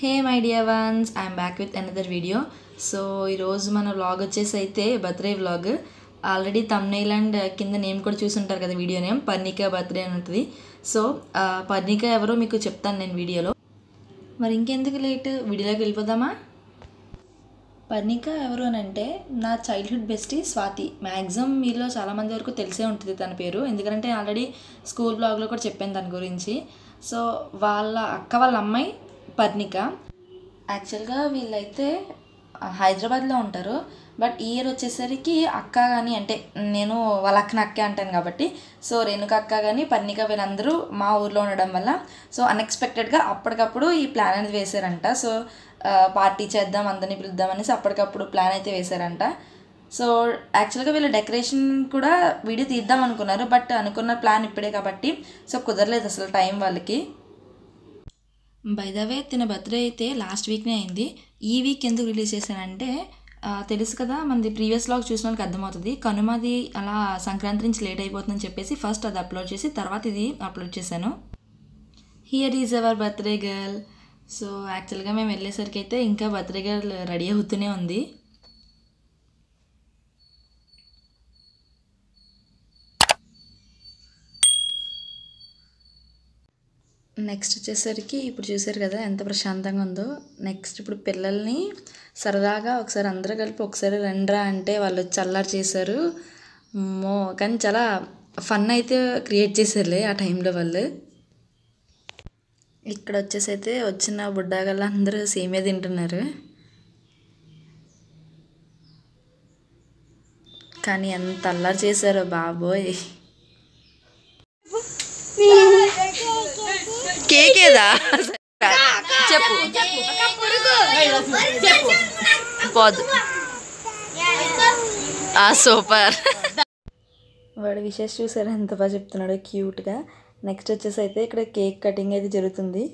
Hey my dear ones I'm back with another video so ఈరోజు మన vlog వచ్చేసి అయితే birthday vlog already thumbnail and కింద name కూడా చూసుంటారు కదా వీడియో నేమ్ పర్ణిక బర్త్డే అని ఉంటుంది సో uh, పర్ణిక ఎవరో మీకు చెప్తాను నేను వీడియోలో. మరి ఇంకెందుకు లేట్ వీడియోలోకి వెళ్ళిపోదామా? పర్ణిక ఎవరు అని అంటే నా చైల్డ్హుడ్ బెస్టీ స్వాతి. మ్యాక్సిమం మీలో చాలామంది వరకు తెలిసే ఉంటుంది తన పేరు. ఎందుకంటే ఆల్రెడీ స్కూల్ బ్లాగ్లో కూడా చెప్పాను దాని గురించి. సో వాళ్ళ అక్క వాళ్ళ అమ్మాయి పర్ణిక. యాక్చువల్గా వీళ్ళైతే హైదరాబాద్లో ఉంటారు. బట్ ఇయర్ వచ్చేసరికి అక్క కానీ అంటే నేను వాళ్ళ అక్కన అక్కే అంటాను కాబట్టి సో రేణుక అక్క కానీ పర్ణిక వీళ్ళందరూ మా ఊర్లో ఉండడం వల్ల సో అన్ఎక్స్పెక్టెడ్గా అప్పటికప్పుడు ఈ ప్లాన్ అనేది వేశారంట. సో పార్టీ చేద్దాం అందరినీ పిలుద్దాం అనేసి అప్పటికప్పుడు ప్లాన్ అయితే వేశారంట. సో యాక్చువల్గా వీళ్ళు డెకరేషన్ కూడా వీడియో తీద్దాం అనుకున్నారు. బట్ అనుకున్న ప్లాన్ ఇప్పుడే కాబట్టి సో కుదరలేదు అసలు టైం వాళ్ళకి. బై ద వే తిన బర్త్డే అయితే లాస్ట్ వీక్నే అయింది. ఈ వీక్ ఎందుకు రిలీజ్ చేశానంటే తెలుసు కదా మనది ప్రీవియస్ లాగ్ చూసిన వాళ్ళకి అర్థమవుతుంది. కనుమది అలా సంక్రాంతి నుంచి లేట్ అయిపోతుందని చెప్పేసి ఫస్ట్ అది అప్లోడ్ చేసి తర్వాత ఇది అప్లోడ్ చేశాను. Here is our birthday girl so యాక్చువల్గా మేము వెళ్ళేసరికి అయితే ఇంకా బర్త్డే గర్ల్ రెడీ అవుతూనే ఉంది. నెక్స్ట్ వచ్చేసరికి ఇప్పుడు చూసారు కదా ఎంత ప్రశాంతంగా ఉందో. నెక్స్ట్ ఇప్పుడు పిల్లల్ని సరదాగా ఒకసారి అందరూ కలిపి ఒకసారి రండ్రా అంటే వాళ్ళు వచ్చి అల్లరి చేశారు. మో కానీ చాలా ఫన్ అయితే క్రియేట్ చేశారులే ఆ టైంలో వాళ్ళు. ఇక్కడ వచ్చేసి అయితే వచ్చిన బుడ్డాగల్లా అందరూ సేమే తింటున్నారు. కానీ ఎంత అల్లరి చేశారో బాబోయ్. కేకేదా? చెప్పు. పోదు ఆ సూపర్. వాడు విషెస్ చూసారు? ఎంత బాగా చెప్తున్నాడు క్యూట్గా. నెక్స్ట్ వచ్చేసి అయితే ఇక్కడ కేక్ కటింగ్ అయితే జరుగుతుంది.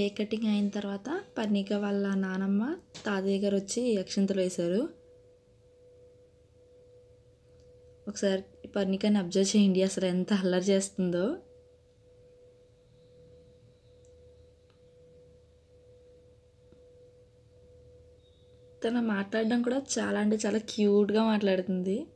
కేక్ కటింగ్ అయిన తర్వాత పర్ణిక వాళ్ళ నానమ్మ తాతయ్య గారు వచ్చి అక్షంతలు వేశారు. ఒకసారి పర్ణికని అబ్జర్వ్ చేయండి అసలు ఎంత అల్లరి చేస్తుందో. తను మాట్లాడడం కూడా చాలా అంటే చాలా క్యూట్గా మాట్లాడుతుంది.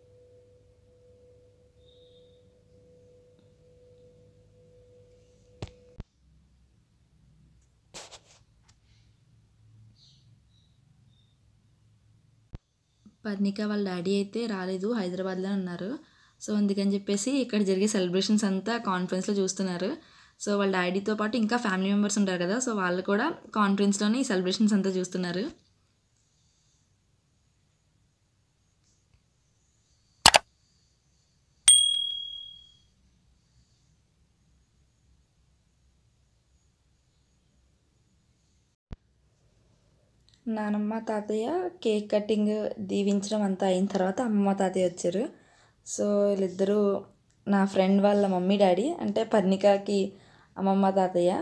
పర్ణిక వాళ్ళ డాడీ అయితే రాలేదు హైదరాబాద్లో ఉన్నారు. సో అందుకని చెప్పేసి ఇక్కడ జరిగే సెలబ్రేషన్స్ అంతా కాన్ఫరెన్స్లో చూస్తున్నారు. సో వాళ్ళ డాడీతో పాటు ఇంకా ఫ్యామిలీ మెంబర్స్ ఉంటారు కదా సో వాళ్ళు కూడా కాన్ఫరెన్స్లోనే ఈ సెలబ్రేషన్స్ అంతా చూస్తున్నారు. నానమ్మ తాతయ్య కేక్ కటింగ్ దీవించడం అంతా అయిన తర్వాత అమ్మమ్మ తాతయ్య వచ్చారు. సో వీళ్ళిద్దరూ నా ఫ్రెండ్ వాళ్ళ మమ్మీ డాడీ అంటే పర్ణికకి అమ్మమ్మ తాతయ్య.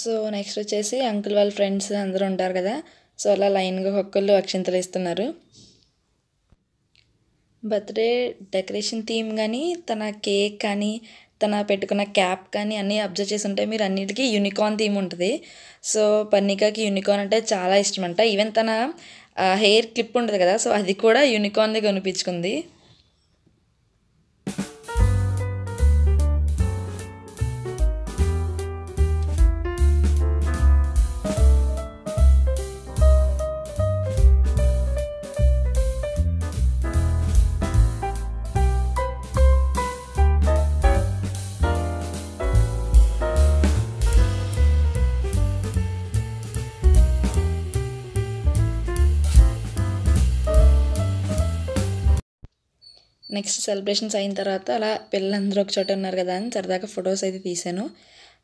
సో నెక్స్ట్ వచ్చేసి అంకుల్ వాళ్ళ ఫ్రెండ్స్ అందరూ ఉంటారు కదా. సో అలా లైన్గా ఒక్కళ్ళు అక్షింతలు ఇస్తున్నారు బర్త్డే డెకరేషన్ థీమ్ కానీ తన కేక్ కానీ తన పెట్టుకున్న క్యాప్ కానీ అన్నీ అబ్జర్వ్ చేసి ఉంటే మీరు అన్నిటికీ యూనికార్న్ థీమ్ ఉంటుంది. సో పర్ణికాకి యూనికార్న్ అంటే చాలా ఇష్టం అంట ఈవెన్ తన హెయిర్ క్లిప్ ఉంటుంది కదా సో అది కూడా యూనికార్న్ది కొనిపించుకుంది. నెక్స్ట్ సెలబ్రేషన్స్ అయిన తర్వాత అలా పిల్లలందరూ ఒక చోట ఉన్నారు కదా అని సరదాగా ఫొటోస్ అయితే తీశాను.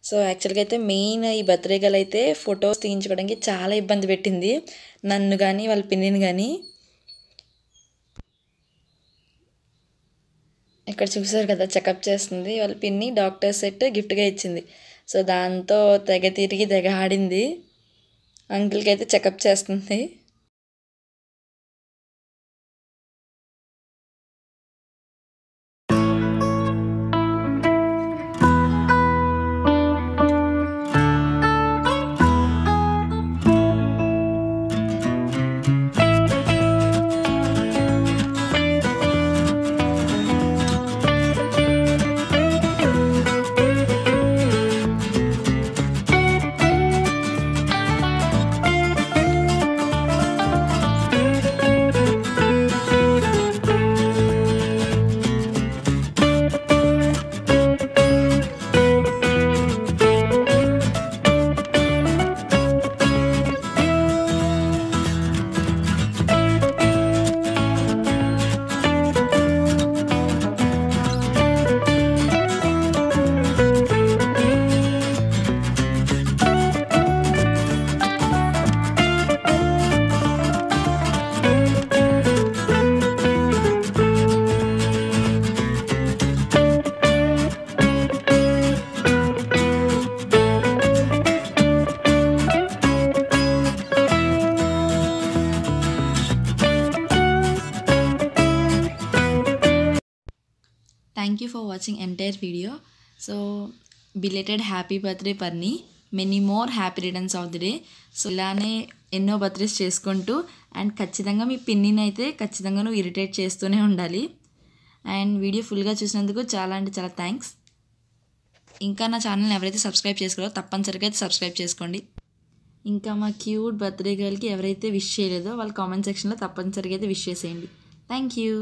సో యాక్చువల్గా అయితే మెయిన్ ఈ బర్త్డే అయితే ఫొటోస్ తీయించుకోవడానికి చాలా ఇబ్బంది పెట్టింది. నన్ను కానీ వాళ్ళ పిన్నిని కానీ ఇక్కడ చూసారు కదా చెకప్ చేస్తుంది. వాళ్ళ పిన్ని డాక్టర్ సెట్ గిఫ్ట్గా ఇచ్చింది. సో దాంతో తెగ తిరిగి తెగ ఆడింది. అంకుల్కి అయితే చెకప్ చేస్తుంది. Thank you for watching entire video so belated happy birthday Parni many more happy returns of the day so ఇలానే ఎన్నో బర్త్డేస్ చేసుకుంటూ అండ్ ఖచ్చితంగా మీ పిన్నిని అయితే ఖచ్చితంగా నువ్వు ఇరిటేట్ చేస్తూనే ఉండాలి. అండ్ వీడియో ఫుల్గా చూసినందుకు చాలా అంటే చాలా థ్యాంక్స్ ఇంకా నా ఛానల్ని ఎవరైతే సబ్స్క్రైబ్ చేసుకోరో తప్పనిసరిగా అయితే సబ్స్క్రైబ్ చేసుకోండి. ఇంకా మా క్యూట్ బర్త్డే గర్ల్కి ఎవరైతే విష్ చేయలేదో వాళ్ళ కామెంట్ సెక్షన్లో తప్పనిసరిగా అయితే విష్ చేసేయండి. Thank you